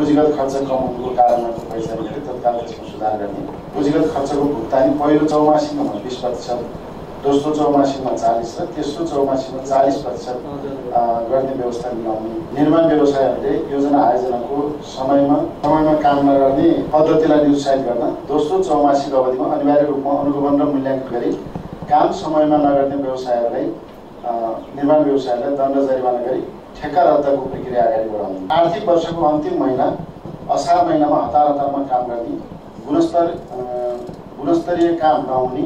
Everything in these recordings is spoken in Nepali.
पुँजीगत खर्च कम हुनुको कारणबाट पैसा गरे तत्काल त्यसमा सुधार गर्ने पुँजीगत खर्चको भुक्तानी पहिलो चौमासीमा बिस प्रतिशत दोस्रो चौमासीमा चालिस र तेस्रो चौमासीमा चालिस प्रतिशत गर्ने व्यवस्था मिलाउने। निर्माण व्यवसायहरूले योजना आयोजनाको समयमा समयमा काम नगर्ने पद्धतिलाई निरुत्साहित गर्न दोस्रो चौमासिक अवधिमा अनिवार्य रूपमा अनुगमन र मूल्याङ्कन गरी काम समयमा नगर्ने व्यवसायहरूलाई निर्माण व्यवसायलाई दण्ड जरिवाना गरी ठेक्का रद्दको प्रक्रिया अगाडि बढाउने। आर्थिक वर्षको अन्तिम महिना असार महिनामा हतार हतारमा काम गर्ने गुणस्तर गुणस्तरीय काम नहुने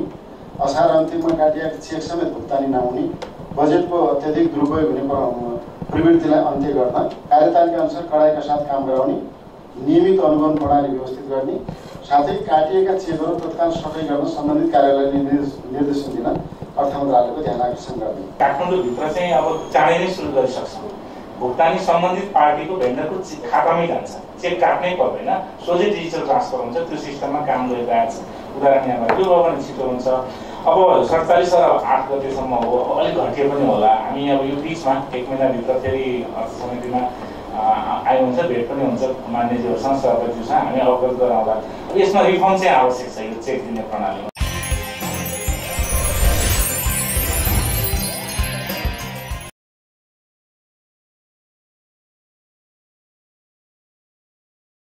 असार अन्तिममा काटिएका चेक समेत भुक्तानी नहुने बजेटको अत्याधिक दुरुपयोग हुने प्रवृत्तिलाई अन्त्य गर्न कार्यतालिका अनुसार कडाइका साथ काम गराउने नियमित अनुगमन प्रणाली व्यवस्थित गर्ने साथै काटिएका चेकहरू तत्काल सफाइ गर्न सम्बन्धित कार्यालयले निर्देशन दिन मन्त्रालयको ध्यान आकर्षण गर्ने काठमाडौँभित्र चाहिँ अब चाँडै नै सुरु गरिसक्छौँ। भुक्तानी सम्बन्धित पार्टीको भेन्डरको खातामै जान्छ। चेक काट्नै पर्दैन। सोझै डिजिटल ट्रान्सफर हुन्छ। त्यो सिस्टममा काम गरिरहेको छ उदाहरण यहाँ त्यो भयो भने छिटो हुन्छ। अब सडचालिस आठ गतेसम्म हो। अलिक घटिए पनि होला। हामी अब यो बिचमा एक महिनाभित्र फेरि अर्थ समितिमा हुन्छ। भेट पनि हुन्छ। मान्यज्यूहरूसँग सभापतिहरूसँग हामी अवगत गराउँला यसमा रिफर्म चाहिँ आवश्यक छ। यो चेक दिने प्रणालीमा।